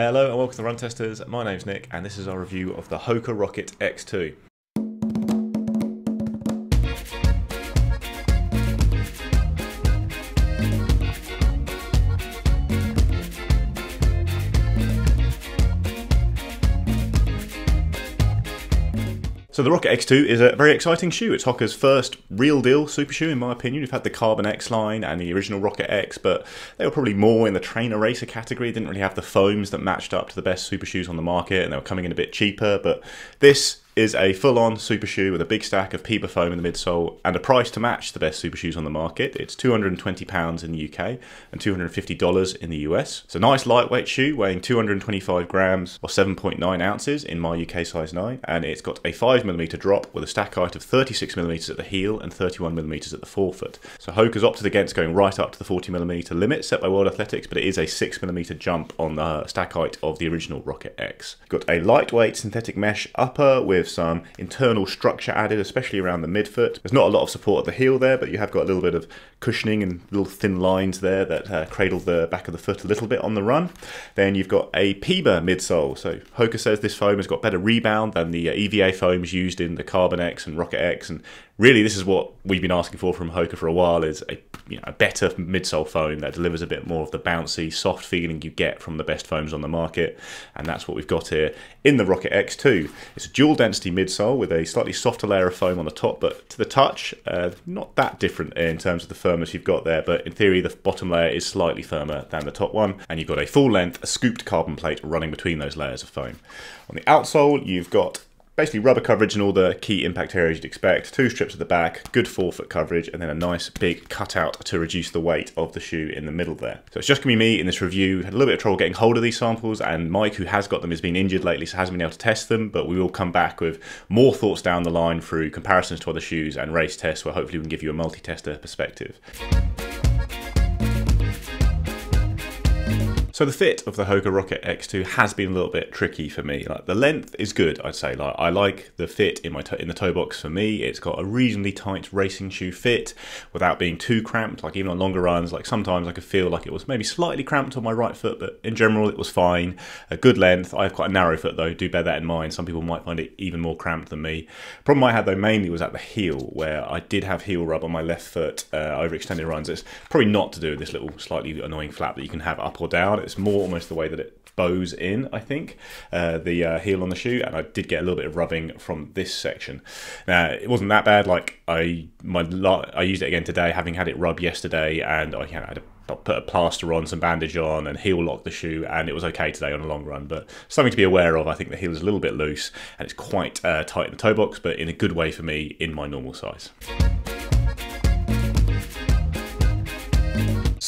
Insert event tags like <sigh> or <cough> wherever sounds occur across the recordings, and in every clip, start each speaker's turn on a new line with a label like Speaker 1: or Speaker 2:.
Speaker 1: Hello and welcome to Run Testers. My name's Nick and this is our review of the Hoka Rocket X2. So the Rocket X2 is a very exciting shoe. It's Hoka's first real deal super shoe, in my opinion. We've had the Carbon X line and the original Rocket X, but they were probably more in the trainer racer category. Didn't really have the foams that matched up to the best super shoes on the market, and they were coming in a bit cheaper. But this is a full-on super shoe with a big stack of PEBA foam in the midsole and a price to match the best super shoes on the market. It's £220 in the UK and $250 in the US. It's a nice lightweight shoe weighing 225 grams or 7.9 ounces in my UK size 9 and it's got a 5mm drop with a stack height of 36mm at the heel and 31mm at the forefoot. So Hoka's opted against going right up to the 40mm limit set by World Athletics but it is a 6mm jump on the stack height of the original Rocket X. Got a lightweight synthetic mesh upper with some internal structure added, especially around the midfoot. There's not a lot of support at the heel there, but you have got a little bit of cushioning and little thin lines there that uh, cradle the back of the foot a little bit on the run. Then you've got a PEBA midsole. So Hoka says this foam has got better rebound than the uh, EVA foams used in the Carbon X and Rocket X, and really this is what we've been asking for from Hoka for a while is a, you know, a better midsole foam that delivers a bit more of the bouncy, soft feeling you get from the best foams on the market, and that's what we've got here in the Rocket X2. It's a dual density midsole with a slightly softer layer of foam on the top, but to the touch, uh, not that different in terms of the firmness you've got there, but in theory the bottom layer is slightly firmer than the top one, and you've got a full length, a scooped carbon plate running between those layers of foam. On the outsole, you've got basically rubber coverage in all the key impact areas you'd expect, two strips at the back, good forefoot coverage, and then a nice big cutout to reduce the weight of the shoe in the middle there. So it's just to be me in this review. Had a little bit of trouble getting hold of these samples, and Mike, who has got them, has been injured lately, so hasn't been able to test them, but we will come back with more thoughts down the line through comparisons to other shoes and race tests where hopefully we can give you a multi-tester perspective. So the fit of the Hoka Rocket X2 has been a little bit tricky for me. Like the length is good, I'd say. Like I like the fit in my in the toe box for me. It's got a reasonably tight racing shoe fit without being too cramped. Like even on longer runs, like sometimes I could feel like it was maybe slightly cramped on my right foot, but in general it was fine. A good length. I have quite a narrow foot though. Do bear that in mind. Some people might find it even more cramped than me. Problem I had though mainly was at the heel, where I did have heel rub on my left foot uh, over extended runs. It's probably not to do with this little slightly annoying flap that you can have up or down more almost the way that it bows in, I think, uh, the uh, heel on the shoe, and I did get a little bit of rubbing from this section. Now, it wasn't that bad. Like I, my, I used it again today, having had it rub yesterday, and I had a put a plaster on, some bandage on, and heel lock the shoe, and it was okay today on a long run. But something to be aware of. I think the heel is a little bit loose, and it's quite uh, tight in the toe box, but in a good way for me in my normal size.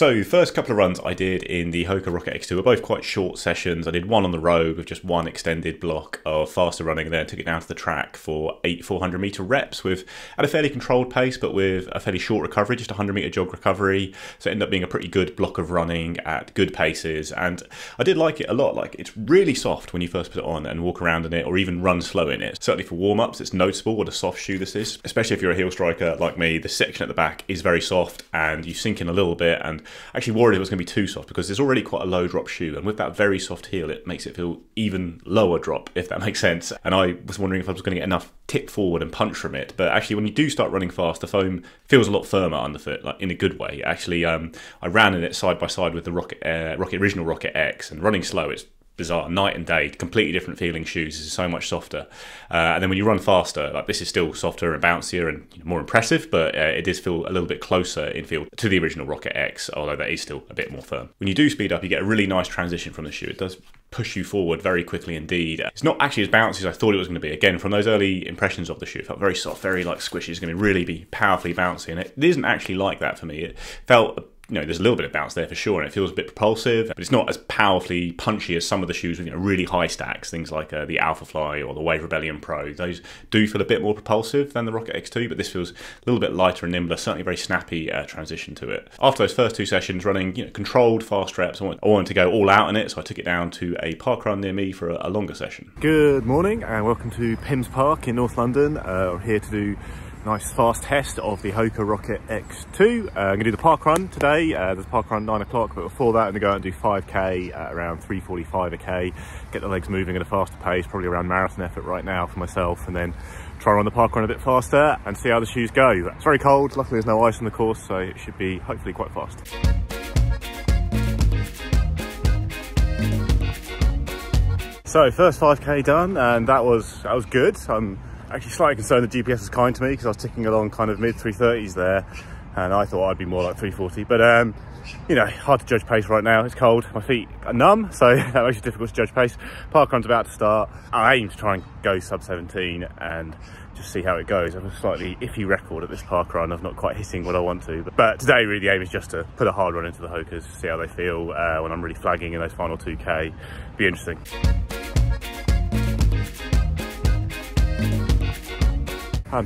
Speaker 1: So, first couple of runs I did in the Hoka Rocket X2 were both quite short sessions. I did one on the road with just one extended block of faster running, and then took it down to the track for eight 400 meter reps with at a fairly controlled pace, but with a fairly short recovery, just 100 meter jog recovery. So, it ended up being a pretty good block of running at good paces, and I did like it a lot. Like, it's really soft when you first put it on and walk around in it, or even run slow in it. Certainly for warm ups, it's noticeable what a soft shoe this is, especially if you're a heel striker like me. The section at the back is very soft, and you sink in a little bit, and actually worried it was going to be too soft because it's already quite a low drop shoe, and with that very soft heel, it makes it feel even lower drop, if that <laughs> makes sense. And I was wondering if I was going to get enough tip forward and punch from it, but actually, when you do start running fast, the foam feels a lot firmer underfoot, like in a good way. Actually, um, I ran in it side by side with the Rocket, uh, Rocket original Rocket X, and running slow, it's bizarre night and day completely different feeling shoes this is so much softer uh, and then when you run faster like this is still softer and bouncier and you know, more impressive but uh, it does feel a little bit closer in feel to the original rocket x although that is still a bit more firm when you do speed up you get a really nice transition from the shoe it does push you forward very quickly indeed. It's not actually as bouncy as I thought it was going to be. Again, from those early impressions of the shoe, it felt very soft, very like squishy. It's going to really be powerfully bouncy, and it isn't actually like that for me. It felt you know, there's a little bit of bounce there for sure, and it feels a bit propulsive, but it's not as powerfully punchy as some of the shoes with you know, really high stacks, things like uh, the Alphafly or the Wave Rebellion Pro. Those do feel a bit more propulsive than the Rocket X2, but this feels a little bit lighter and nimbler, certainly very snappy uh, transition to it. After those first two sessions running you know, controlled fast reps, I wanted, I wanted, to go all out in it, so I took it down to a park run near me for a, a longer session.
Speaker 2: Good morning and welcome to Pymmes Park in North London. Uh, we're here to do
Speaker 1: nice fast test of the Hoka Rocket X2. Uh, I'm to do the park run today. Uh, the park run 9 o'clock, but before that I'm to go out and do 5k at around 3.45 a k, get the legs moving at a faster pace, probably around marathon effort right now for myself, and then try run the park run a bit faster and see how the shoes go. It's very cold, luckily there's no ice on the course, so it should be hopefully quite fast. So first 5k done and that was that was good. I'm actually slightly concerned the GPS was kind to me because I was ticking along kind of mid 330s there and I thought I'd be more like 340 but um, you know hard to judge pace right now it's cold my feet are numb so <laughs> that makes it difficult to judge pace park run's about to start I aim to try and go sub 17 and just see how it goes. I have a slightly iffy record at this park run of not quite hitting what I want to. But, but today, really, the aim is just to put a hard run into the Hokas, see how they feel uh, when I'm really flagging in those final 2K. Be interesting.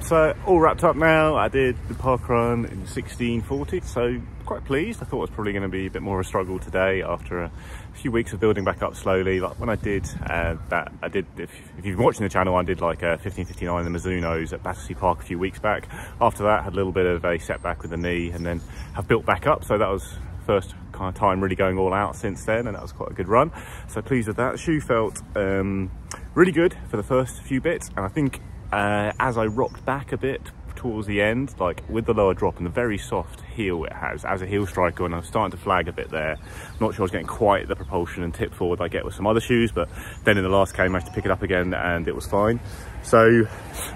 Speaker 1: So all wrapped up now. I did the park run in 1640, so quite pleased. I thought it was probably going to be a bit more of a struggle today after a few weeks of building back up slowly. Like when I did uh, that, I did, if, if, you've been watching the channel, I did like a 1559 in the Mizunos at Battersea Park a few weeks back. After that, had a little bit of a setback with the knee and then have built back up. So that was first kind of time really going all out since then and that was quite a good run so pleased with that shoe felt um, really good for the first few bits and i think uh, as I rocked back a bit towards the end, like with the lower drop and the very soft heel it has as a heel striker, and I'm starting to flag a bit there. Not sure I was getting quite the propulsion and tip forward I get with some other shoes, but then in the last K I managed to pick it up again and it was fine. So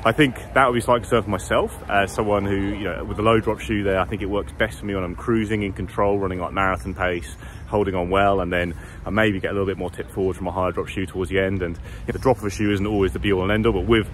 Speaker 1: I think that would be slight concern for myself as someone who, you know, with the low drop shoe there, I think it works best for me when I'm cruising in control, running like marathon pace, holding on well, and then I maybe get a little bit more tip forward from a higher drop shoe towards the end. And if the drop of a shoe isn't always the be all and end all, but with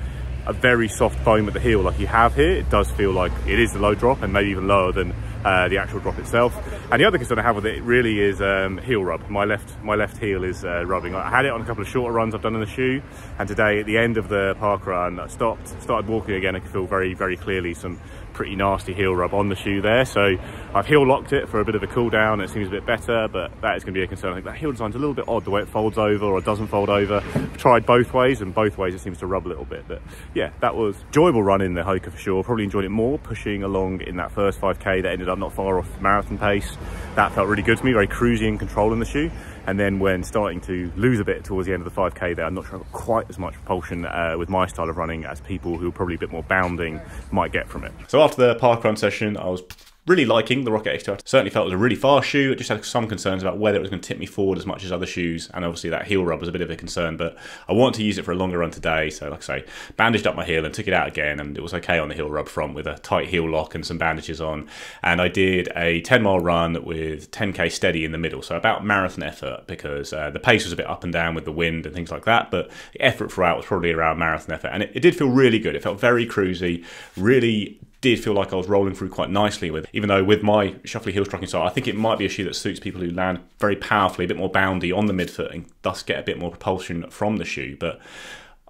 Speaker 1: a very soft foam at the heel like you have here, it does feel like it is the low drop and maybe even lower than uh, the actual drop itself. And the other concern I have with it really is um, heel rub. My left my left heel is uh, rubbing. I had it on a couple of shorter runs I've done in the shoe, and today at the end of the park run, I stopped, started walking again. I could feel very very clearly some pretty nasty heel rub on the shoe there. So I've heel locked it for a bit of a cool down. It seems a bit better, but that is going to be a concern. I think that heel design's a little bit odd, the way it folds over or doesn't fold over. I've tried both ways and both ways it seems to rub a little bit. But yeah, that was enjoyable run in the Hoka for sure. Probably enjoyed it more pushing along in that first 5K that ended up not far off marathon pace. That felt really good to me, very cruisy and controlling the shoe. And then when starting to lose a bit towards the end of the 5k there, I'm not sure I got quite as much propulsion uh, with my style of running as people who are probably a bit more bounding might get from it. So after the park run session, I was really liking the Rocket X2. I certainly felt it was a really fast shoe. It just had some concerns about whether it was going to tip me forward as much as other shoes. And obviously that heel rub was a bit of a concern, but I want to use it for a longer run today. So like I say, bandaged up my heel and took it out again. And it was okay on the heel rub front with a tight heel lock and some bandages on. And I did a 10 mile run with 10K steady in the middle. So about marathon effort because uh, the pace was a bit up and down with the wind and things like that. But the effort throughout was probably around marathon effort. And it, it did feel really good. It felt very cruisy, really did feel like I was rolling through quite nicely with, even though with my shuffly heel striking style, I think it might be a shoe that suits people who land very powerfully, a bit more boundy on the midfoot and thus get a bit more propulsion from the shoe. But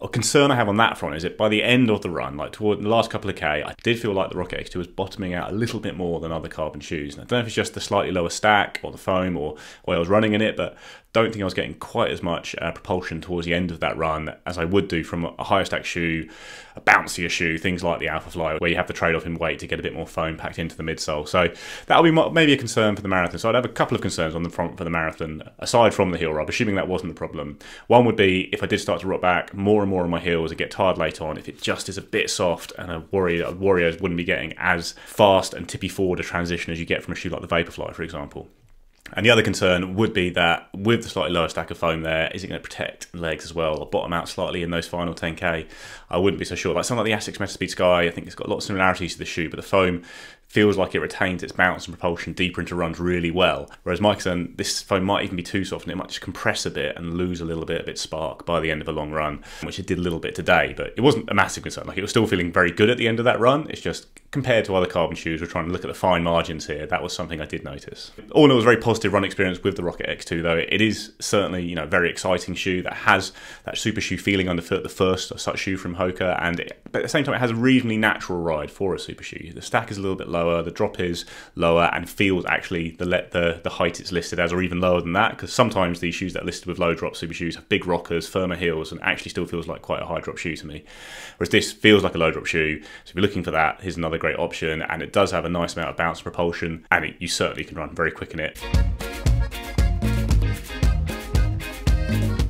Speaker 1: a concern I have on that front is that by the end of the run, like toward the last couple of K, I did feel like the Rocket X2 was bottoming out a little bit more than other carbon shoes. And I don't know if it's just the slightly lower stack or the foam or was running in it, but don't think I was getting quite as much uh, propulsion towards the end of that run as I would do from a higher stack shoe, a bouncier shoe, things like the Alphafly, where you have the trade off in weight to get a bit more foam packed into the midsole. So that'll be maybe a concern for the marathon. So I'd have a couple of concerns on the front for the marathon, aside from the heel rub, assuming that wasn't the problem. One would be if I did start to rot back more and more on my heels and get tired late on, if it just is a bit soft and a warrior, warrior wouldn't be getting as fast and tippy forward a transition as you get from a shoe like the Vaporfly, for example. And the other concern would be that with the slightly lower stack of foam there, is it going to protect legs as well or bottom out slightly in those final 10k? I wouldn't be so sure. Like something like the Asics Metaspeed Sky, I think it's got a lot of similarities to the shoe, but the foam feels like it retains its bounce and propulsion deeper into runs really well. Whereas my concern, this foam might even be too soft and it might just compress a bit and lose a little bit of its spark by the end of a long run, which it did a little bit today, but it wasn't a massive concern. Like it was still feeling very good at the end of that run. It's just compared to other carbon shoes, we're trying to look at the fine margins here. That was something I did notice. All in all, it was a very positive run experience with the Rocket X2, though. It is certainly, you know, very exciting shoe that has that super shoe feeling underfoot, the first such shoe from Hoka, and it, but at the same time, it has a reasonably natural ride for a super shoe. The stack is a little bit lower lower, the drop is lower, and feels actually the the the height it's listed as, or even lower than that. Because sometimes these shoes that are listed with low drop super shoes have big rockers, firmer heels, and actually still feels like quite a high drop shoe to me. Whereas this feels like a low drop shoe. So if you're looking for that, here's another great option, and it does have a nice amount of bounce propulsion, and it, you certainly can run very quick in it.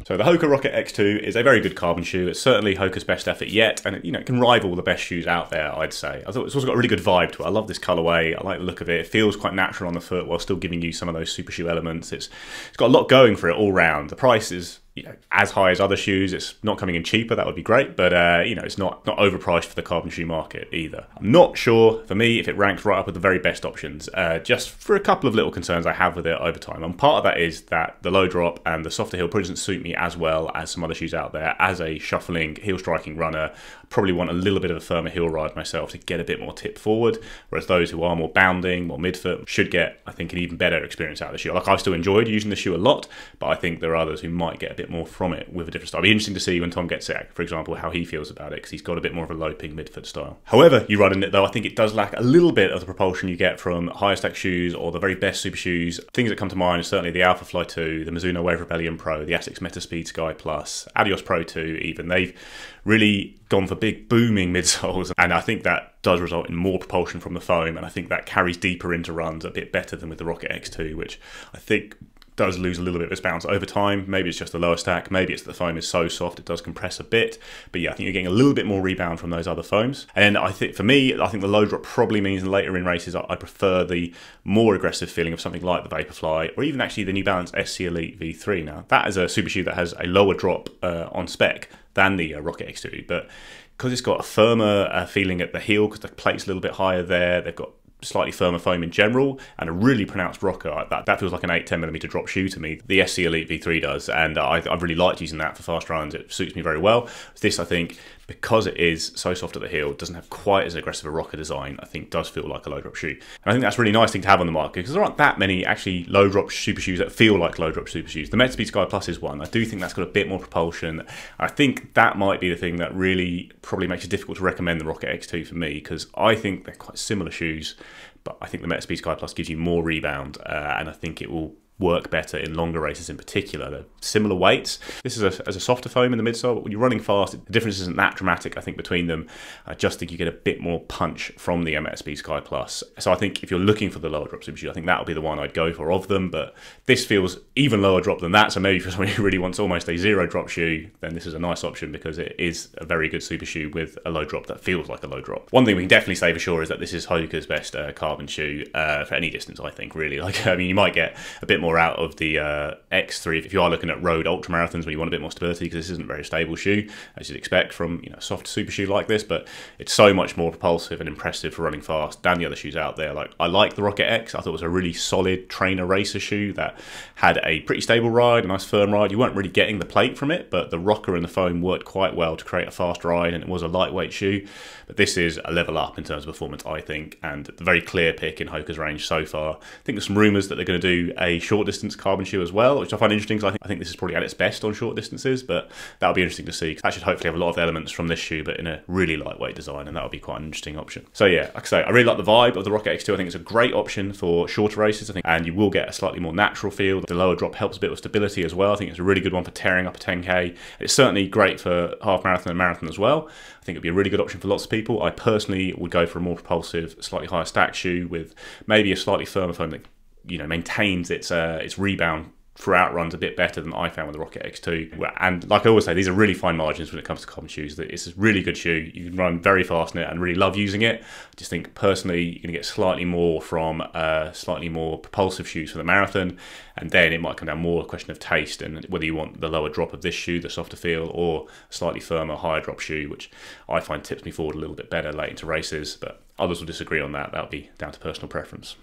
Speaker 1: So the Hoka Rocket X2 is a very good carbon shoe. It's certainly Hoka's best effort yet, and it, you know it can rival the best shoes out there. I'd say. I thought it's also got a really good vibe to it. I love this colorway. I like the look of it. It feels quite natural on the foot while still giving you some of those super shoe elements. It's it's got a lot going for it all round. The price is you know, as high as other shoes. It's not coming in cheaper. That would be great, but uh, you know, it's not not overpriced for the carbon shoe market either. I'm not sure for me if it ranks right up with the very best options. Uh, just for a couple of little concerns I have with it over time, and part of that is that the low drop and the softer heel probably doesn't suit me as well as some other shoes out there. As a shuffling heel striking runner, I probably want a little bit of a firmer heel ride myself to get a bit more tip forward. Whereas those who are more bounding, more midfoot, should get I think an even better experience out of the shoe. Like I still enjoyed using the shoe a lot, but I think there are others who might get a bit bit more from it with a different style. It'll be interesting to see when Tom gets it, for example, how he feels about it because he's got a bit more of a loping midfoot style. However, you ride in it though, I think it does lack a little bit of the propulsion you get from higher stack shoes or the very best super shoes. Things that come to mind are certainly the Alphafly 2, the Mizuno Wave Rebellion Pro, the Asics Metaspeed Sky Plus, Adios Pro 2 even. They've really gone for big booming <laughs> midsoles and I think that does result in more propulsion from the foam and I think that carries deeper into runs a bit better than with the Rocket X2 which I think does lose a little bit of its bounce over time. Maybe it's just the lower stack. Maybe it's the foam is so soft it does compress a bit. But yeah, I think you're getting a little bit more rebound from those other foams. And I think for me, I think the low drop probably means later in races I prefer the more aggressive feeling of something like the Vaporfly or even actually the New Balance SC Elite V3. Now that is a super shoe that has a lower drop uh, on spec than the uh, Rocket X2, but because it's got a firmer uh, feeling at the heel because the plate's a little bit higher there, they've got slightly firmer foam in general and a really pronounced rocker. That, that feels like an 8 10 millimeter drop shoe to me. The SC Elite V3 does, and I, I've really liked using that for fast runs. It suits me very well. This, I think, because it is so soft at the heel, doesn't have quite as aggressive a rocker design, I think does feel like a low drop shoe. And I think that's a really nice thing to have on the market because there aren't that many actually low drop super shoes that feel like low drop super shoes. The Metaspeed Sky Plus is one. I do think that's got a bit more propulsion. I think that might be the thing that really probably makes it difficult to recommend the Rocket X2 for me because I think they're quite similar shoes, but I think the Metaspeed Sky Plus gives you more rebound, uh, and I think it will work better in longer races in particular. They're similar weights. This is a, as a softer foam in the midsole, but when you're running fast, the difference isn't that dramatic, I think, between them. I just think you get a bit more punch from the Metaspeed Sky Plus. So I think if you're looking for the lower drop super shoe, I think that would be the one I'd go for of them, but this feels even lower drop than that, so maybe for somebody who <laughs> really wants almost a zero drop shoe, then this is a nice option because it is a very good super shoe with a low drop that feels like a low drop. One thing we can definitely say for sure is that this is Hoka's best uh, carbon shoe uh, for any distance, I think, really. <laughs> Like, I mean, you might get a bit more out of the uh, X3 if you are looking at road ultra marathons where you want a bit more stability because this isn't a very stable shoe as you'd expect from you know soft super shoe like this but it's so much more propulsive and impressive for running fast than the other shoes out there. Like I like the Rocket X. I thought it was a really solid trainer racer shoe that had a pretty stable ride a nice firm ride. You weren't really getting the plate from it but the rocker and the foam worked quite well to create a fast ride and it was a lightweight shoe. But this is a level up in terms of performance I think and the very clear pick in Hoka's range so far. I think there's some rumours that they're going to do a short distance carbon shoe as well, which I find interesting because I think, I think this is probably at its best on short distances, but that'll be interesting to see. because That should hopefully have a lot of elements from this shoe, but in a really lightweight design, and that'll be quite an interesting option. So yeah, like I say, I really like the vibe of the Rocket X2. I think it's a great option for shorter races, I think, and you will get a slightly more natural feel. The lower drop helps a bit with stability as well. I think it's a really good one for tearing up a 10k. It's certainly great for half marathon and marathon as well. I think it'd be a really good option for lots of people. I personally would go for a more propulsive, slightly higher stack shoe with maybe a slightly firmer foam that you know maintains its uh, its rebound throughout runs a bit better than I found with the Rocket X2. And like I always say, these are really fine margins when it comes to carbon shoes. That It's a really good shoe. You can run very fast in it and really love using it. I just think personally, you're going to get slightly more from uh, slightly more propulsive shoes for the marathon. And then it might come down more a question of taste and whether you want the lower drop of this shoe, the softer feel, or slightly firmer, higher drop shoe, which I find tips me forward a little bit better late into races. But others will disagree on that. That'll be down to personal preference.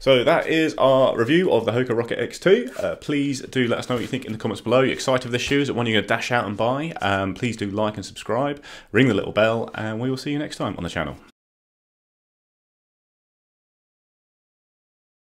Speaker 1: So that is our review of the Hoka Rocket X2. Uh, please do let us know what you think in the comments below. You're excited for this shoe? Is it one you're going to dash out and buy? Um, please do like and subscribe, ring the little bell, and we will see you next time on the channel.